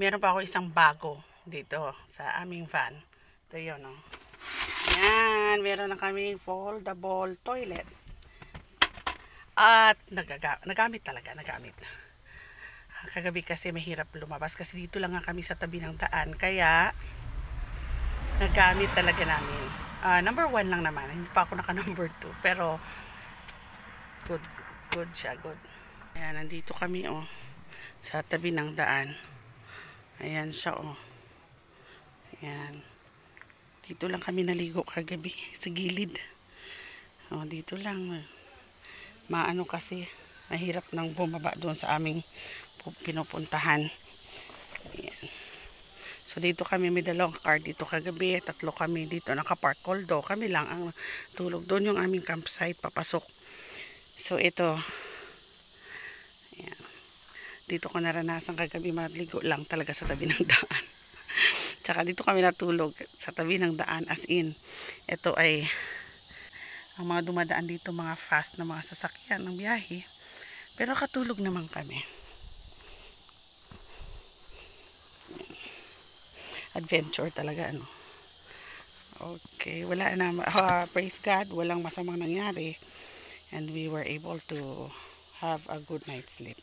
meron pa ako isang bago dito sa aming van. Ito yun, oh. Yan, meron na kaming foldable toilet. At nagaga nagamit talaga, nagamit. Kagabi kasi mahirap lumabas kasi dito lang nga kami sa tabi ng daan. Kaya, nagamit talaga namin. Ah, number one lang naman. Hindi pa ako naka number two. Pero, good. Good siya, good. Ayan, nandito kami, oh. Sa tabi ng daan. Ayan siya, oh. Ayan. Dito lang kami naligo kagabi. Sa gilid. Oh, dito lang. Maano kasi, mahirap nang bumaba doon sa aming pu- pinupuntahan. Ayan. So dito kami may dalawang car dito kagabi, tatlo kami dito nakapark although kami lang ang tulog doon yung aming campsite papasok. So ito. Dito ko naranasan kagabi magligo lang talaga sa tabi ng daan. Tsaka dito kami natulog sa tabi ng daan as in. Ito ay ang mga dumadaan dito mga fast na mga sasakyan ng biyahe. Pero katulog naman kami. adventure talaga ano. Okay, wala na ah, praise God, walang masamang nangyari and we were able to have a good night's sleep.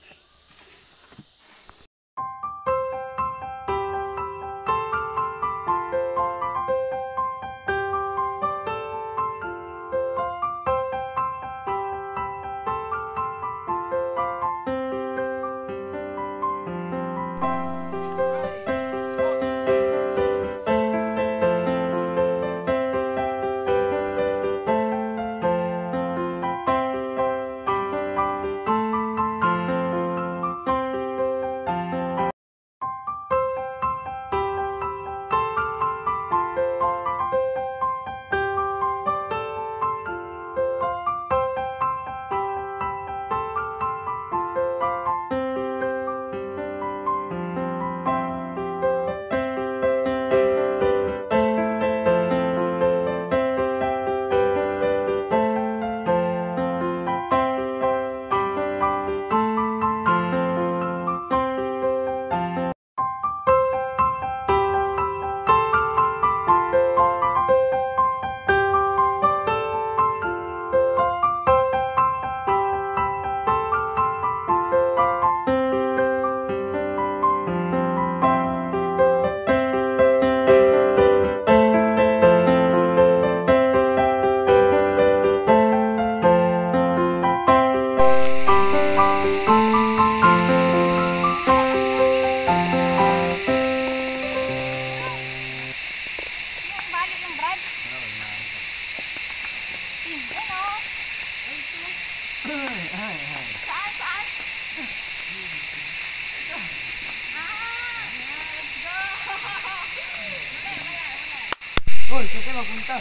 Hoy, saan kayo mapunta?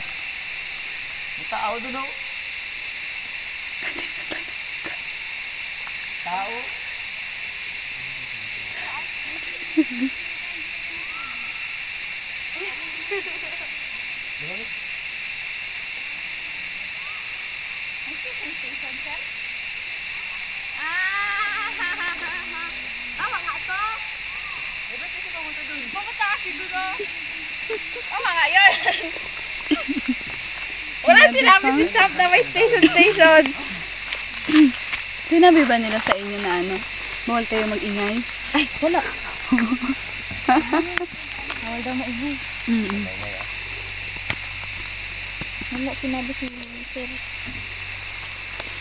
May tao doon oh. Tao? Ang station station, sir? Ah, tama nga to. Eh, ba't kasi pumunta doon? Pumunta kasi doon, oh. Tama nga yun. Wala sinabi si Chap na may station station. Sinabi ba nila sa inyo na ano, bawal kayo mag-ingay? Ay, wala. Bawal daw maingay. Mm Wala sinabi si Sir.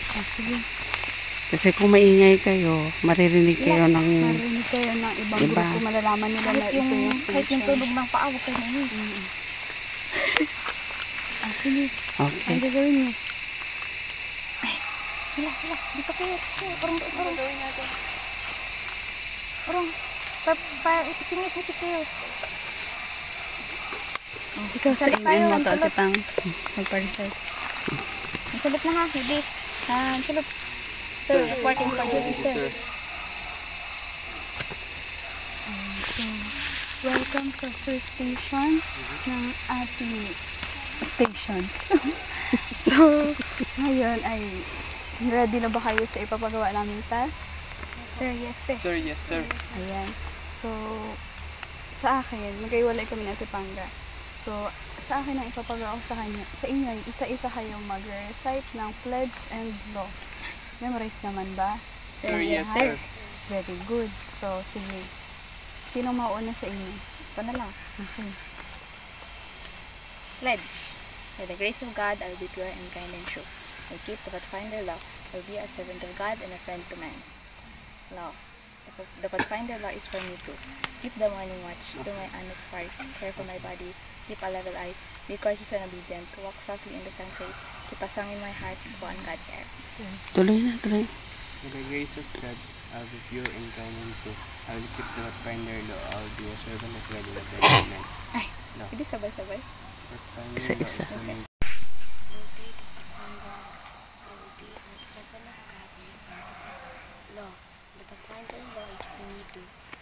Ah, sige. Kasi kung maingay kayo, maririnig kayo ng Marinig kayo ng ibang Iba. grupo, malalaman nila na Kahit ito yung, yung kahit yung station. tunog ng paa, huwag kayo maingay. Ah, sige. Okay. Ang gagawin niyo? Wala, wala. Dito kayo. Kayo, Parang, parang. Parang, pa, pa, singit si kayo. Ikaw sa tayo, mo to, Ate. Pangs. Mag-parcel. Ang salat na ha, hindi. Ah, ang salat. Sir, reporting for duty, sir. Welcome sa first station ng ating station. so, ngayon ay ready na ba kayo sa ipapagawa naming task? Sir, yes, sir. Sir, yes sir. Ayan. So, sa akin, magkaiwalay kami ng Tipanga. So, sa akin ang ipapagawa ko sa kanya, sa inyo, isa-isa kayong magre-recite ng pledge and law. Memorize naman ba? Sir, yes, sir. Very good. So, sige. Sino mauna sa inyo? Ito na lang. Okay. Pledge. By the grace of God, I will be pure and kind and true. I will keep the Pathfinder law. I will be a servant of God and a friend to man. Law. The Path- The Pathfinder law is for me too. Keep the morning watch. Do my honest part. Care for my body. Keep a level eye. Be cautious and obedient. Walk softly in the sunlight. Keep a song in my heart. Go on God's air. Tuloy na, tuloy. With the grace of God, I will be pure and kind and true. I will keep the Pathfinder law. I will be a servant of God and a friend to man. Ay, hindi sabay-sabay isa isa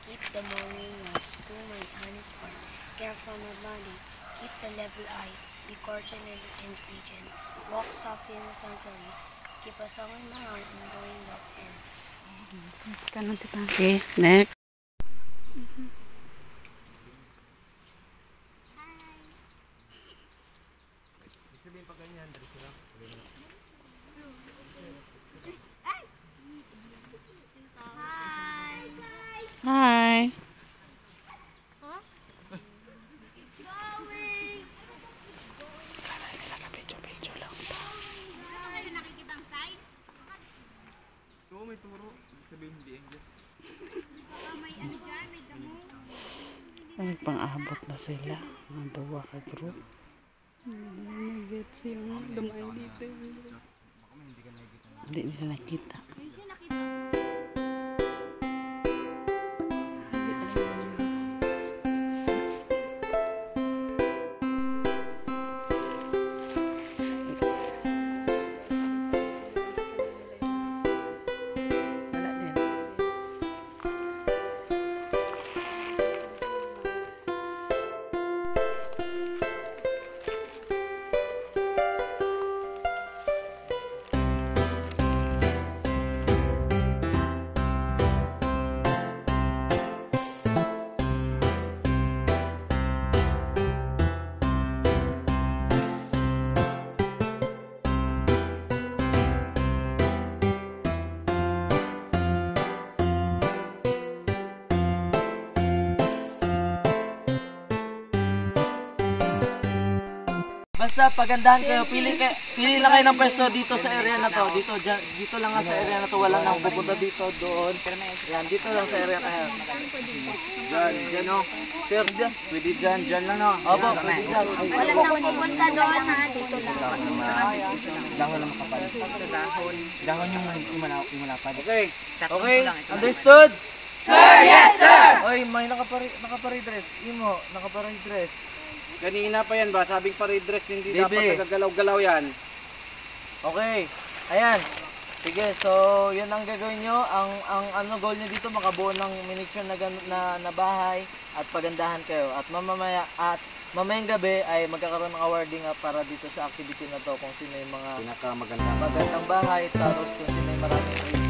Keep the morning to my honest. Care for my body. Keep the level eye. Be coordinated and patient. Walk softly in the sanctuary. Keep a song in my heart and knowing God's ends. Okay, next. Mm -hmm. Ganun, Tipanga. Okay, next. Hi. Video-video lang. Oo, may turo. Sabihin hindi English. Ay, pang-abot na sila. Ang duwa ka group. Nag-gets yung dumaan dito. Hindi nila. Basta pagandahan kayo, pili kayo, pili lang kayo ng pwesto dito sa area na to. Dito dyan, dito lang nga sa area na to, wala nang pupunta dito doon. Yan, dito lang sa area kayo. Diyan, diyan oh. Sir, diyan. Pwede diyan, diyan lang no. Opo, pwede diyan. Wala nang pupunta doon ha, dito lang. Dahon lang makapal. Dahon. Dahon yung malapad. Okay. Okay, understood? Sir, yes sir! Oy, may nakapari nakapari dress. Imo, nakapari dress. Kanina pa yan ba? Sabing pa-redress, hindi Bibi. dapat nagagalaw-galaw yan. Okay. Ayan. Sige, so yun ang gagawin nyo. Ang, ang ano goal nyo dito, makabuo ng miniature na, na, na bahay at pagandahan kayo. At mamamaya, at mamayang gabi ay magkakaroon ng awarding para dito sa activity na to kung sino yung mga Pinakamaganda. magandang bahay, tapos kung sino yung maraming